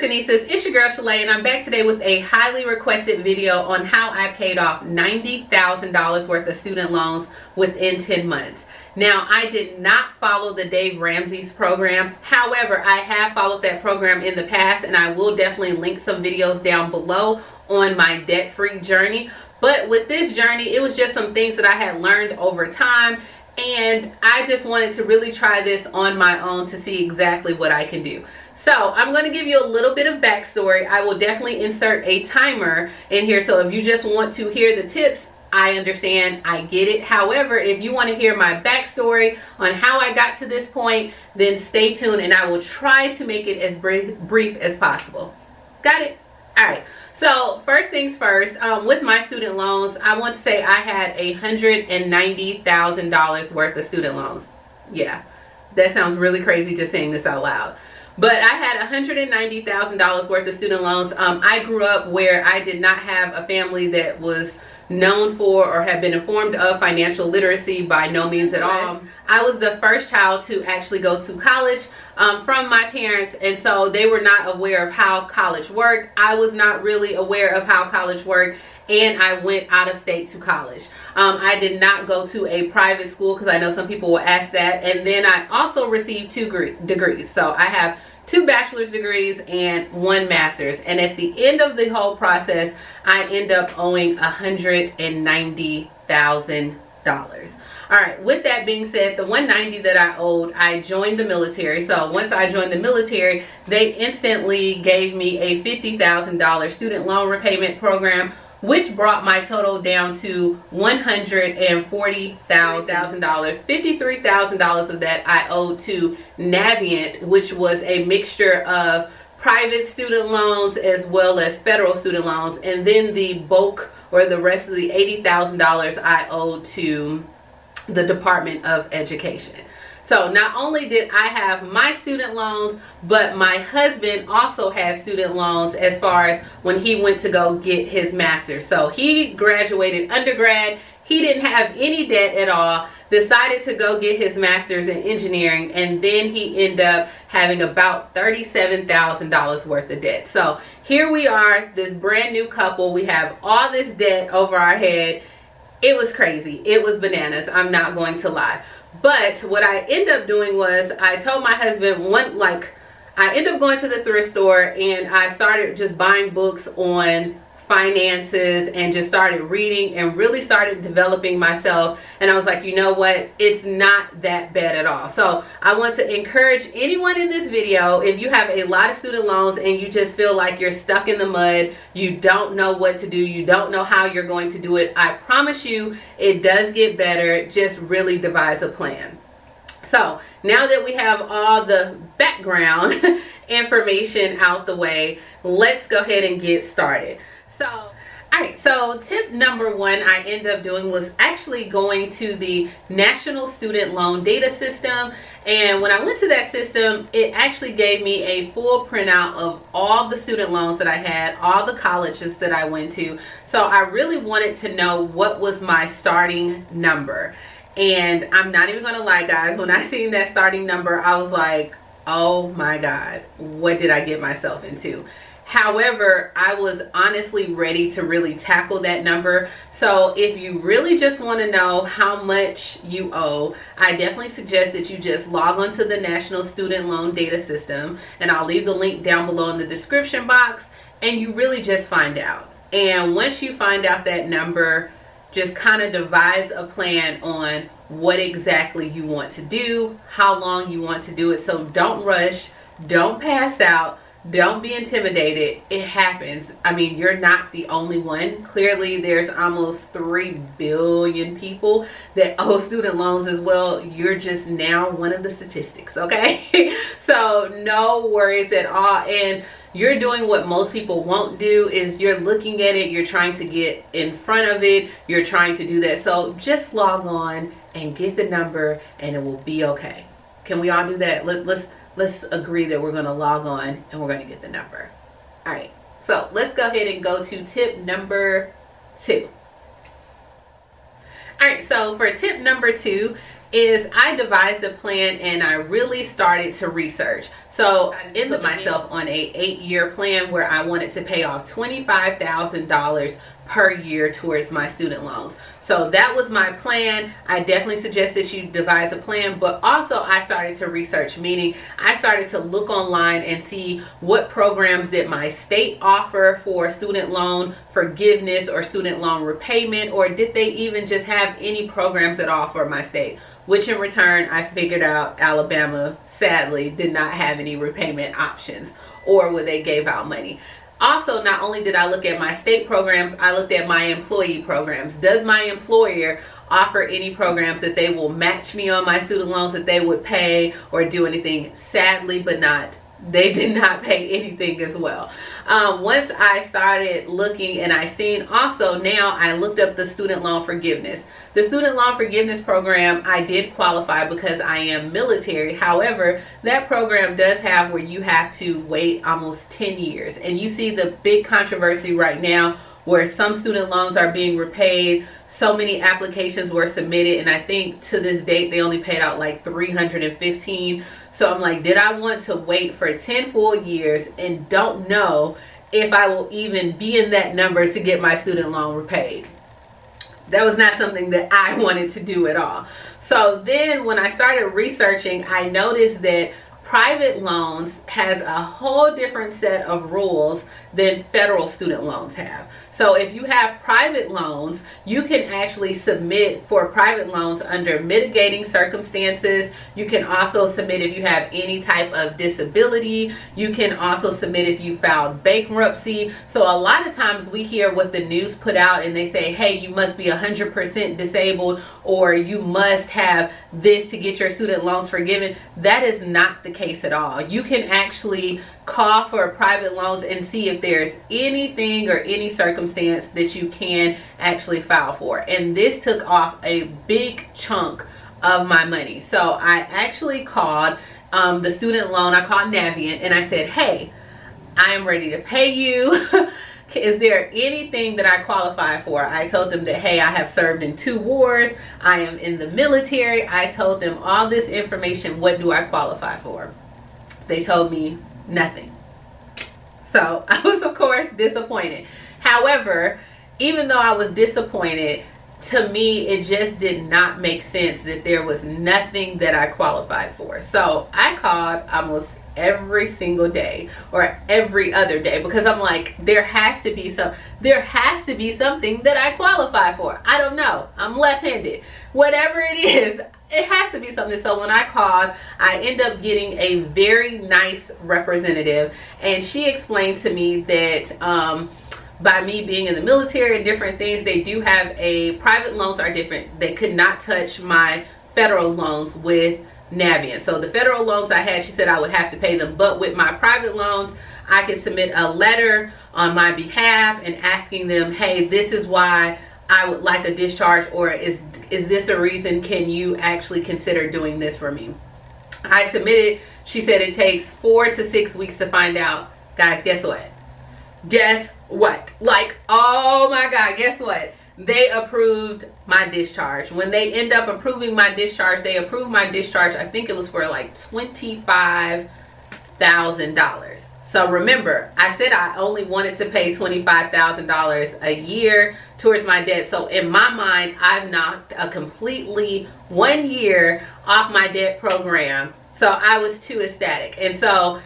Thriftanistas, it's your girl Shalae and I'm back today with a highly requested video on how I paid off $90,000 worth of student loans within 10 months. Now, I did not follow the Dave Ramsey's program. However, I have followed that program in the past and I will definitely link some videos down below on my debt-free journey. But with this journey, it was just some things that I had learned over time and I just wanted to really try this on my own to see exactly what I can do. So I'm going to give you a little bit of backstory. I will definitely insert a timer in here. So if you just want to hear the tips, I understand, I get it. However, if you want to hear my backstory on how I got to this point, then stay tuned and I will try to make it as brief, brief as possible. Got it? All right. So first things first, um, with my student loans, I want to say I had a $190,000 worth of student loans. Yeah, that sounds really crazy just saying this out loud but I had $190,000 worth of student loans. Um, I grew up where I did not have a family that was known for or have been informed of financial literacy by no means at all. I was the first child to actually go to college um, from my parents and so they were not aware of how college worked. I was not really aware of how college worked and I went out of state to college. Um, I did not go to a private school because I know some people will ask that and then I also received two degrees. So I have two bachelor's degrees and one master's. And at the end of the whole process I end up owing $190,000 all right with that being said the 190 that I owed I joined the military. So once I joined the military they instantly gave me a $50,000 student loan repayment program which brought my total down to $140,000. $53,000 of that I owed to Navient, which was a mixture of private student loans as well as federal student loans. And then the bulk or the rest of the $80,000 I owed to the Department of Education. So not only did I have my student loans, but my husband also has student loans as far as when he went to go get his master's. So he graduated undergrad. He didn't have any debt at all decided to go get his master's in engineering and then he ended up having about $37,000 worth of debt. So here we are, this brand new couple. We have all this debt over our head. It was crazy. It was bananas. I'm not going to lie. But what I end up doing was I told my husband one like I end up going to the thrift store and I started just buying books on finances and just started reading and really started developing myself. And I was like you know what? It's not that bad at all. So I want to encourage anyone in this video if you have a lot of student loans and you just feel like you're stuck in the mud you don't know what to do you don't know how you're going to do it I promise you it does get better. Just really devise a plan. So now that we have all the background information out the way let's go ahead and get started so all right so tip number one i end up doing was actually going to the national student loan data system. And when i went to that system it actually gave me a full printout of all the student loans that i had all the colleges that i went to. So i really wanted to know what was my starting number. And i'm not even gonna lie guys when i seen that starting number i was like oh my god what did i get myself into However, I was honestly ready to really tackle that number. So if you really just want to know how much you owe, I definitely suggest that you just log onto the National Student Loan Data System and I'll leave the link down below in the description box and you really just find out. And once you find out that number, just kind of devise a plan on what exactly you want to do, how long you want to do it. So don't rush, don't pass out don't be intimidated. It happens. I mean you're not the only one. Clearly there's almost 3 billion people that owe student loans as well. You're just now one of the statistics okay? So no worries at all. And you're doing what most people won't do is you're looking at it you're trying to get in front of it you're trying to do that. So just log on and get the number and it will be okay. Can we all do that? Let, let's let's agree that we're going to log on and we're going to get the number. All right, so let's go ahead and go to tip number two. All right, so for tip number two is I devised a plan and I really started to research. So I ended myself on a eight year plan where I wanted to pay off $25,000 per year towards my student loans. So that was my plan. I definitely suggest that you devise a plan, but also I started to research, meaning I started to look online and see what programs did my state offer for student loan forgiveness or student loan repayment, or did they even just have any programs at all for my state? Which in return, I figured out Alabama sadly did not have any repayment options or where they gave out money. Also, not only did I look at my state programs, I looked at my employee programs. Does my employer offer any programs that they will match me on my student loans that they would pay or do anything? Sadly, but not they did not pay anything as well. Um, once I started looking and I seen also now I looked up the student loan forgiveness. The student loan forgiveness program, I did qualify because I am military. However, that program does have where you have to wait almost 10 years. And you see the big controversy right now where some student loans are being repaid. So many applications were submitted and I think to this date they only paid out like 315. So I'm like, did I want to wait for 10 full years and don't know if I will even be in that number to get my student loan repaid? that was not something that I wanted to do at all. So then when I started researching, I noticed that private loans has a whole different set of rules than federal student loans have. So if you have private loans, you can actually submit for private loans under mitigating circumstances. You can also submit if you have any type of disability. You can also submit if you filed bankruptcy. So a lot of times we hear what the news put out and they say, hey, you must be 100% disabled or you must have this to get your student loans forgiven. That is not the case at all. You can actually call for private loans and see if there's anything or any circumstance that you can actually file for. And this took off a big chunk of my money. So I actually called um, the student loan, I called Navient and I said, hey, I am ready to pay you. is there anything that I qualify for? I told them that, hey, I have served in two wars. I am in the military. I told them all this information. What do I qualify for? They told me nothing. So I was of course disappointed. However, even though I was disappointed, to me it just did not make sense that there was nothing that I qualified for. So I called almost every single day or every other day because I'm like there has to be some there has to be something that I qualify for. I don't know. I'm left-handed. Whatever it is, it has to be something. So when I called, I end up getting a very nice representative and she explained to me that um, by me being in the military and different things, they do have a private loans are different. They could not touch my federal loans with Navient. So the federal loans I had, she said I would have to pay them. But with my private loans, I could submit a letter on my behalf and asking them, hey, this is why I would like a discharge or is is this a reason can you actually consider doing this for me? I submitted she said it takes four to six weeks to find out. Guys guess what? Guess what? Like oh my god guess what? They approved my discharge. When they end up approving my discharge they approved my discharge i think it was for like twenty five thousand dollars so remember, I said I only wanted to pay $25,000 a year towards my debt. So in my mind, I've knocked a completely one year off my debt program. So I was too ecstatic. And so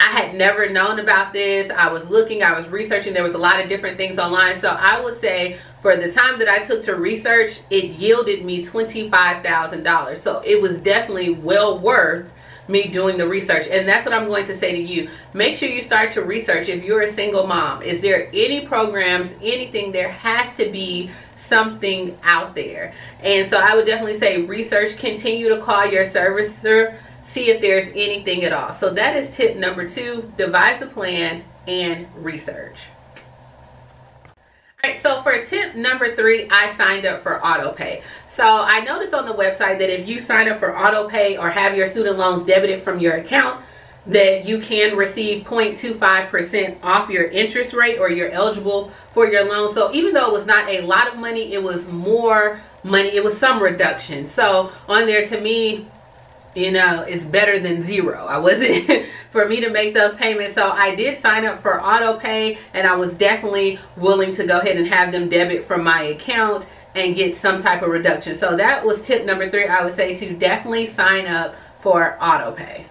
I had never known about this. I was looking, I was researching. There was a lot of different things online. So I would say for the time that I took to research, it yielded me $25,000. So it was definitely well worth me doing the research. And that's what i'm going to say to you. Make sure you start to research if you're a single mom. Is there any programs anything? There has to be something out there. And so i would definitely say research continue to call your servicer see if there's anything at all. So that is tip number two devise a plan and research. All right so for tip number three i signed up for auto pay so I noticed on the website that if you sign up for auto pay or have your student loans debited from your account, that you can receive 0.25% off your interest rate or you're eligible for your loan. So even though it was not a lot of money, it was more money. It was some reduction. So on there to me, you know, it's better than zero. I wasn't for me to make those payments. So I did sign up for auto pay and I was definitely willing to go ahead and have them debit from my account and get some type of reduction. So that was tip number three. I would say to definitely sign up for auto pay.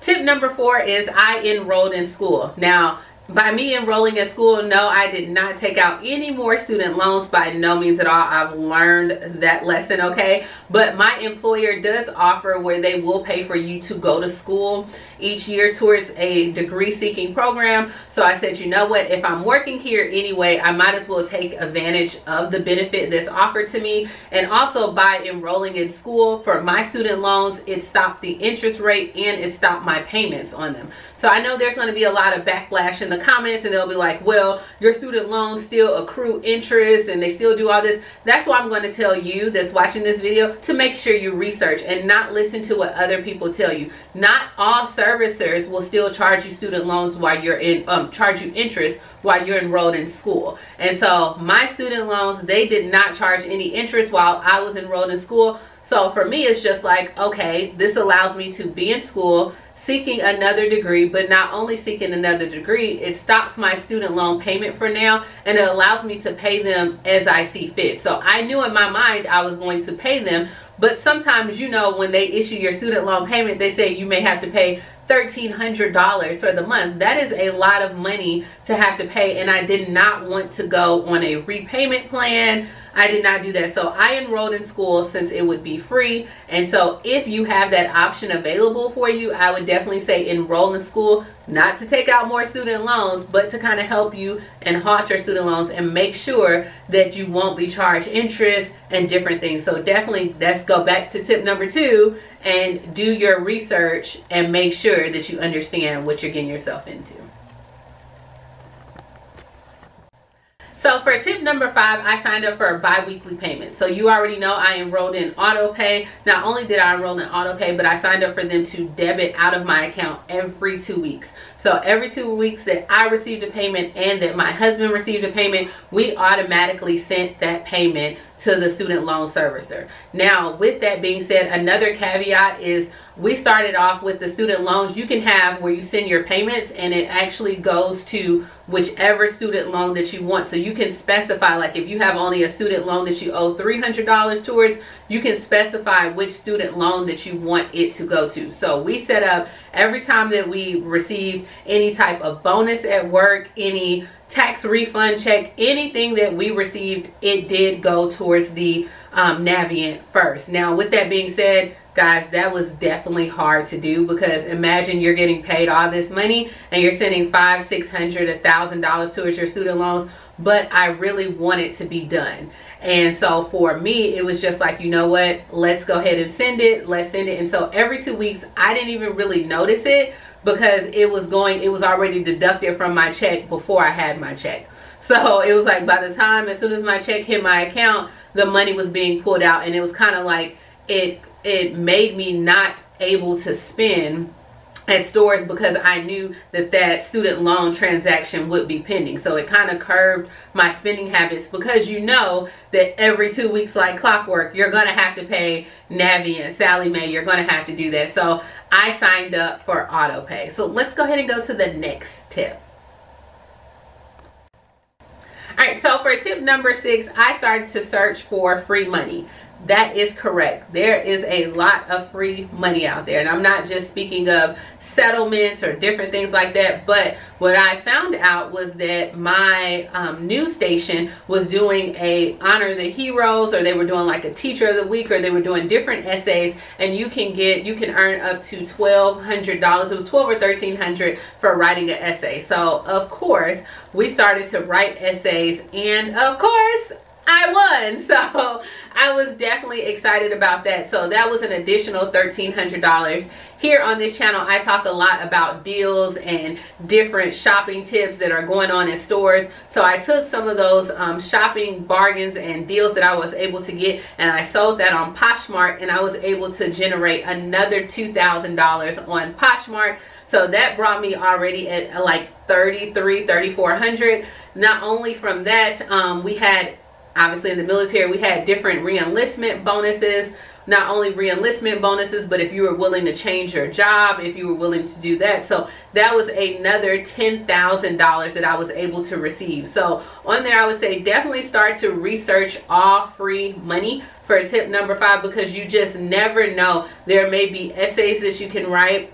Tip number four is I enrolled in school. Now, by me enrolling in school, no, I did not take out any more student loans by no means at all. I've learned that lesson, okay? But my employer does offer where they will pay for you to go to school each year towards a degree seeking program. So I said, you know what, if I'm working here anyway, I might as well take advantage of the benefit that's offered to me. And also by enrolling in school for my student loans, it stopped the interest rate and it stopped my payments on them. So I know there's going to be a lot of backlash in the comments and they'll be like, well, your student loans still accrue interest and they still do all this. That's why I'm going to tell you that's watching this video to make sure you research and not listen to what other people tell you. Not all servicers will still charge you student loans while you're in, um, charge you interest while you're enrolled in school. And so my student loans, they did not charge any interest while I was enrolled in school. So for me, it's just like, okay, this allows me to be in school, seeking another degree, but not only seeking another degree, it stops my student loan payment for now and it allows me to pay them as I see fit. So I knew in my mind I was going to pay them, but sometimes, you know, when they issue your student loan payment, they say you may have to pay $1,300 for the month. That is a lot of money to have to pay and I did not want to go on a repayment plan I did not do that. So I enrolled in school since it would be free. And so if you have that option available for you, I would definitely say enroll in school, not to take out more student loans, but to kind of help you and halt your student loans and make sure that you won't be charged interest and different things. So definitely let's go back to tip number two and do your research and make sure that you understand what you're getting yourself into. So for tip number five, I signed up for a bi-weekly payment. So you already know I enrolled in auto pay. Not only did I enroll in auto pay, but I signed up for them to debit out of my account every two weeks. So every two weeks that I received a payment and that my husband received a payment, we automatically sent that payment to the student loan servicer. Now, with that being said, another caveat is we started off with the student loans you can have where you send your payments and it actually goes to whichever student loan that you want so you can specify like if you have only a student loan that you owe $300 towards you can specify which student loan that you want it to go to. So we set up every time that we received any type of bonus at work any tax refund check anything that we received it did go towards the um, Navient first. Now with that being said guys that was definitely hard to do because imagine you're getting paid all this money and you're sending five six hundred a thousand dollars towards your student loans but i really wanted to be done and so for me it was just like you know what? Let's go ahead and send it. Let's send it. And so every two weeks i didn't even really notice it because it was going it was already deducted from my check before i had my check. So it was like by the time as soon as my check hit my account the money was being pulled out. And it was kind of like it it made me not able to spend at stores because I knew that that student loan transaction would be pending. So it kind of curbed my spending habits because you know that every two weeks like clockwork, you're going to have to pay Navi and Sallie Mae. You're going to have to do that. So I signed up for auto pay. So let's go ahead and go to the next tip. All right, so for tip number six, I started to search for free money that is correct. There is a lot of free money out there. And i'm not just speaking of settlements or different things like that but what i found out was that my um, news station was doing a honor the heroes or they were doing like a teacher of the week or they were doing different essays. And you can get you can earn up to twelve hundred dollars. It was twelve or thirteen hundred for writing an essay. So of course we started to write essays. And of course I won. So I was definitely excited about that. So that was an additional $1,300. Here on this channel, I talk a lot about deals and different shopping tips that are going on in stores. So I took some of those um, shopping bargains and deals that I was able to get and I sold that on Poshmark and I was able to generate another $2,000 on Poshmark. So that brought me already at like 33, 3400. Not only from that, um, we had obviously in the military we had different re-enlistment bonuses not only reenlistment bonuses, but if you were willing to change your job, if you were willing to do that. So that was another $10,000 that I was able to receive. So on there, I would say definitely start to research all free money for tip number five because you just never know. There may be essays that you can write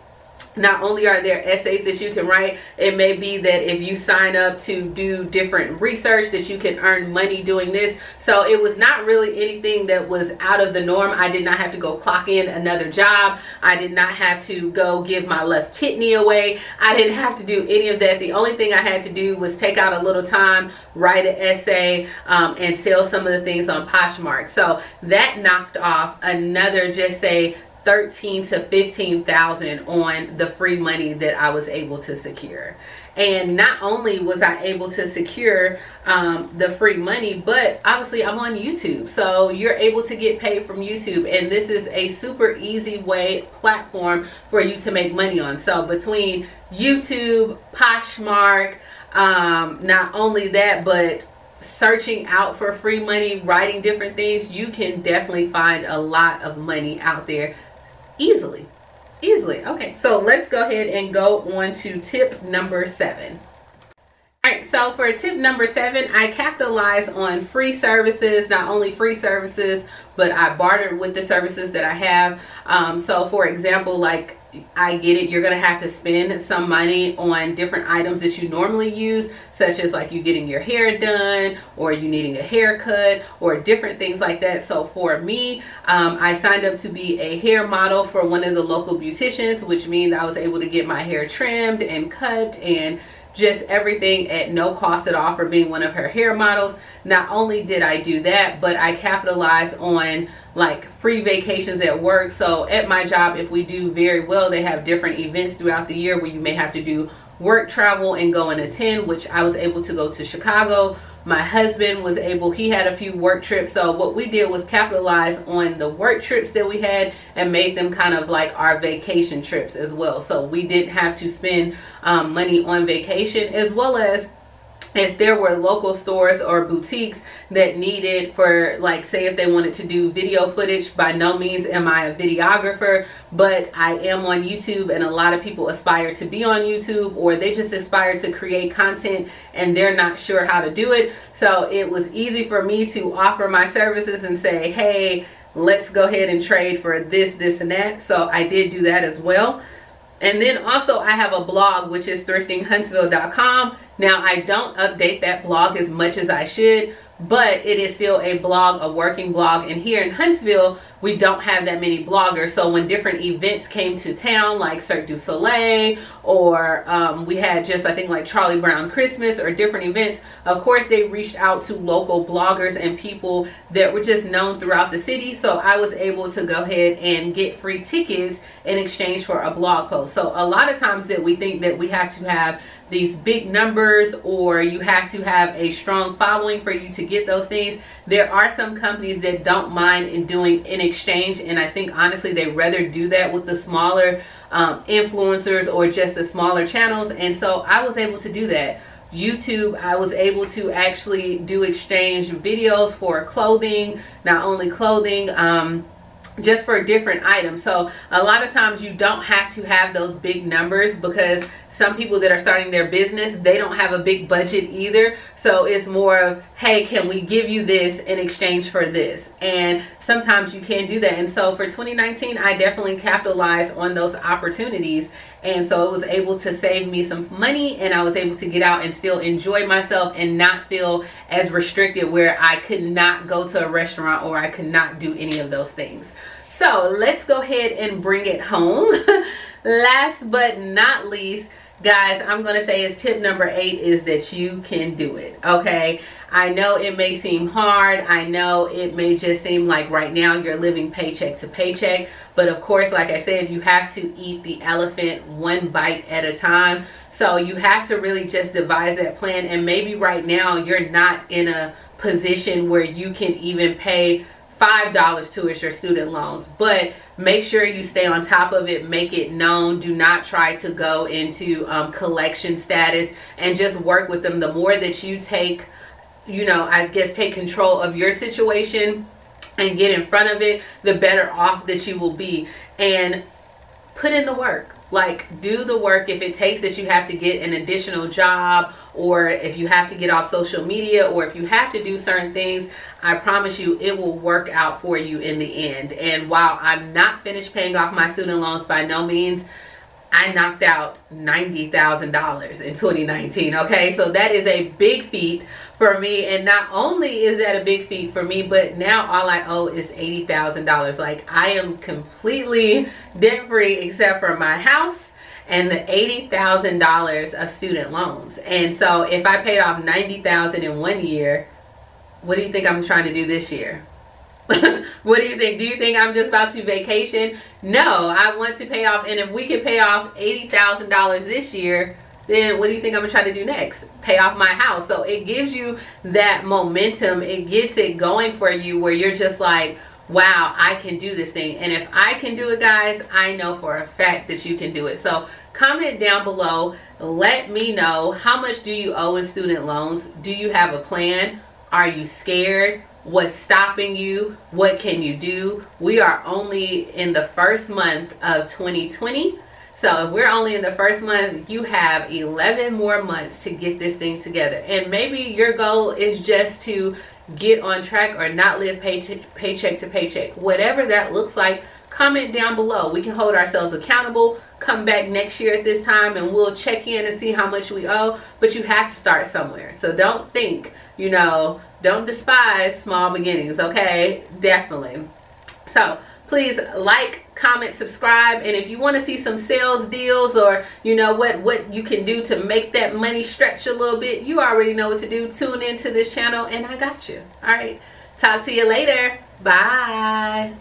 not only are there essays that you can write it may be that if you sign up to do different research that you can earn money doing this. So it was not really anything that was out of the norm. I did not have to go clock in another job. I did not have to go give my left kidney away. I didn't have to do any of that. The only thing i had to do was take out a little time write an essay um, and sell some of the things on poshmark. So that knocked off another just say 13 to 15,000 on the free money that I was able to secure. And not only was I able to secure um, the free money, but obviously I'm on YouTube. So you're able to get paid from YouTube. And this is a super easy way platform for you to make money on. So between YouTube, Poshmark, um, not only that, but searching out for free money, writing different things, you can definitely find a lot of money out there easily. Easily. Okay so let's go ahead and go on to tip number seven. All right so for tip number seven i capitalize on free services not only free services but i bartered with the services that i have. Um, so for example like I get it. You're going to have to spend some money on different items that you normally use, such as like you getting your hair done or you needing a haircut or different things like that. So for me, um, I signed up to be a hair model for one of the local beauticians, which means I was able to get my hair trimmed and cut and just everything at no cost at all for being one of her hair models. Not only did I do that, but I capitalized on like free vacations at work. So at my job, if we do very well, they have different events throughout the year where you may have to do work travel and go and attend, which I was able to go to Chicago. My husband was able, he had a few work trips. So what we did was capitalize on the work trips that we had and made them kind of like our vacation trips as well. So we didn't have to spend um, money on vacation as well as if there were local stores or boutiques that needed for like say if they wanted to do video footage by no means am i a videographer but i am on youtube and a lot of people aspire to be on youtube or they just aspire to create content and they're not sure how to do it. So it was easy for me to offer my services and say hey let's go ahead and trade for this this and that. So i did do that as well and then also I have a blog which is thriftinghuntsville.com. Now I don't update that blog as much as I should but it is still a blog, a working blog. And here in Huntsville, we don't have that many bloggers. So when different events came to town, like Cirque du Soleil, or um, we had just, I think, like Charlie Brown Christmas or different events, of course, they reached out to local bloggers and people that were just known throughout the city. So I was able to go ahead and get free tickets in exchange for a blog post. So a lot of times that we think that we have to have these big numbers or you have to have a strong following for you to get those things there are some companies that don't mind in doing in exchange and i think honestly they rather do that with the smaller um, influencers or just the smaller channels and so i was able to do that. Youtube i was able to actually do exchange videos for clothing not only clothing um, just for different items. So a lot of times you don't have to have those big numbers because some people that are starting their business they don't have a big budget either. So it's more of hey can we give you this in exchange for this? And sometimes you can do that. And so for 2019 i definitely capitalized on those opportunities. And so it was able to save me some money and i was able to get out and still enjoy myself and not feel as restricted where i could not go to a restaurant or i could not do any of those things. So let's go ahead and bring it home. Last but not least guys i'm gonna say is tip number eight is that you can do it okay? I know it may seem hard. I know it may just seem like right now you're living paycheck to paycheck. But of course like i said you have to eat the elephant one bite at a time. So you have to really just devise that plan. And maybe right now you're not in a position where you can even pay five dollars towards your student loans. But make sure you stay on top of it make it known. Do not try to go into um, collection status and just work with them. The more that you take you know i guess take control of your situation and get in front of it, the better off that you will be. And put in the work like do the work. If it takes that you have to get an additional job or if you have to get off social media or if you have to do certain things i promise you it will work out for you in the end. And while i'm not finished paying off my student loans by no means I knocked out $90,000 in 2019. Okay, so that is a big feat for me. And not only is that a big feat for me, but now all I owe is $80,000. Like I am completely debt free except for my house and the $80,000 of student loans. And so if I paid off 90,000 in one year, what do you think I'm trying to do this year? what do you think? Do you think I'm just about to vacation? No, I want to pay off. And if we can pay off $80,000 this year, then what do you think I'm gonna try to do next? Pay off my house. So it gives you that momentum. It gets it going for you where you're just like, wow, I can do this thing. And if I can do it, guys, I know for a fact that you can do it. So comment down below. Let me know how much do you owe in student loans? Do you have a plan? Are you scared? what's stopping you what can you do we are only in the first month of 2020 so if we're only in the first month. You have 11 more months to get this thing together. And maybe your goal is just to get on track or not live paycheck paycheck to paycheck. Whatever that looks like comment down below. We can hold ourselves accountable come back next year at this time and we'll check in and see how much we owe. But you have to start somewhere. So don't think you know don't despise small beginnings okay? Definitely. So please like comment subscribe and if you want to see some sales deals or you know what what you can do to make that money stretch a little bit you already know what to do. Tune into this channel and i got you. All right talk to you later. Bye